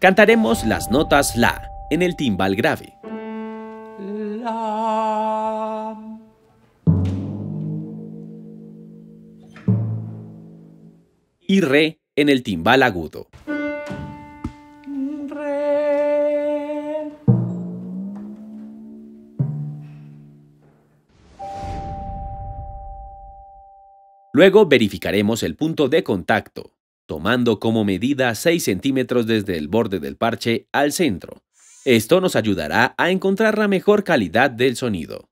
Cantaremos las notas La en el timbal grave. La. y Re en el timbal agudo. Re. Luego verificaremos el punto de contacto, tomando como medida 6 centímetros desde el borde del parche al centro. Esto nos ayudará a encontrar la mejor calidad del sonido.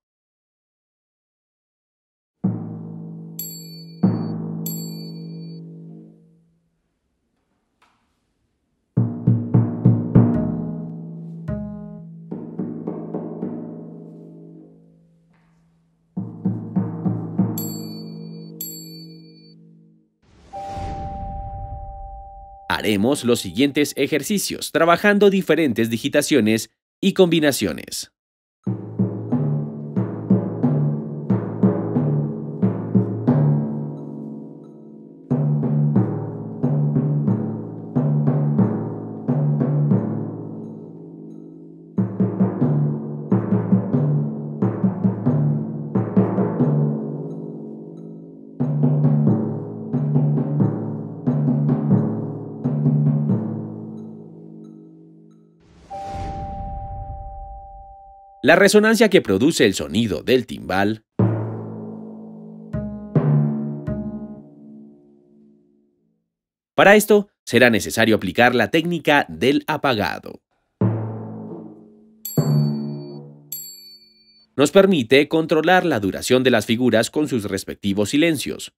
Haremos los siguientes ejercicios, trabajando diferentes digitaciones y combinaciones. La resonancia que produce el sonido del timbal Para esto, será necesario aplicar la técnica del apagado. Nos permite controlar la duración de las figuras con sus respectivos silencios.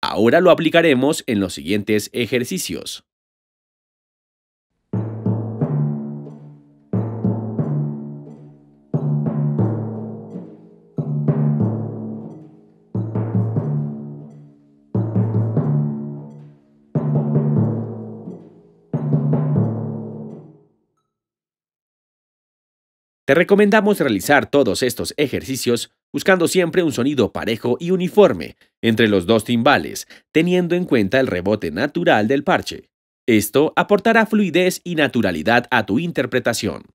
Ahora lo aplicaremos en los siguientes ejercicios. Te recomendamos realizar todos estos ejercicios buscando siempre un sonido parejo y uniforme entre los dos timbales, teniendo en cuenta el rebote natural del parche. Esto aportará fluidez y naturalidad a tu interpretación.